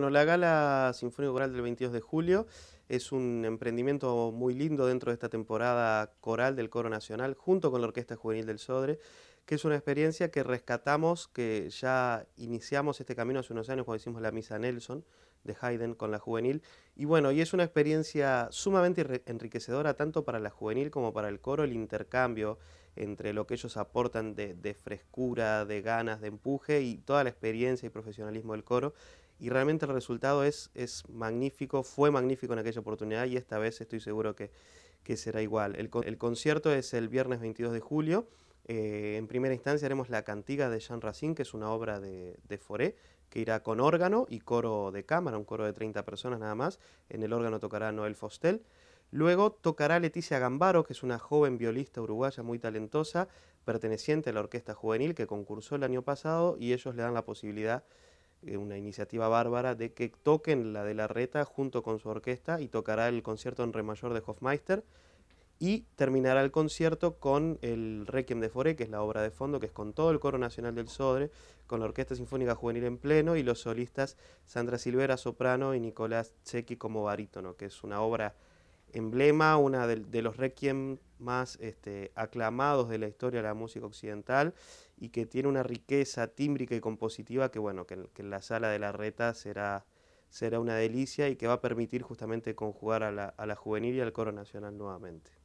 Bueno, la Gala Sinfónica Coral del 22 de julio es un emprendimiento muy lindo dentro de esta temporada coral del Coro Nacional, junto con la Orquesta Juvenil del Sodre, que es una experiencia que rescatamos, que ya iniciamos este camino hace unos años cuando hicimos la Misa Nelson de Haydn con la juvenil, y bueno, y es una experiencia sumamente enriquecedora tanto para la juvenil como para el coro, el intercambio entre lo que ellos aportan de, frescura, de ganas, de empuje y toda la experiencia y profesionalismo del coro, y realmente el resultado es, es magnífico, fue magnífico en aquella oportunidad y esta vez estoy seguro que, será igual. El, concierto es el viernes 22 de julio, eh, en primera instancia haremos la cantiga de Jean Racine, que es una obra de, de Foré, que irá con órgano y coro de cámara, un coro de 30 personas nada más. En el órgano tocará Noel Fostel. Luego tocará Leticia Gambaro, que es una joven violista uruguaya muy talentosa, perteneciente a la Orquesta Juvenil, que concursó el año pasado, y ellos le dan la posibilidad eh, una iniciativa bárbara de que toquen la de la reta junto con su orquesta y tocará el concierto en re mayor de Hofmeister y terminará el concierto con el Requiem de Foré, que es la obra de fondo, que es con todo el coro nacional del Sodre, con la Orquesta Sinfónica Juvenil en pleno y los solistas Sandra Silvera, soprano, y Nicolás Chequi como barítono, que es una obra emblema, una de, los requiem más este, aclamados de la historia de la música occidental y que tiene una riqueza tímbrica y compositiva que, bueno, que, en la sala de la reta será, será una delicia y que va a permitir justamente conjugar a la, a la juvenil y al coro nacional nuevamente.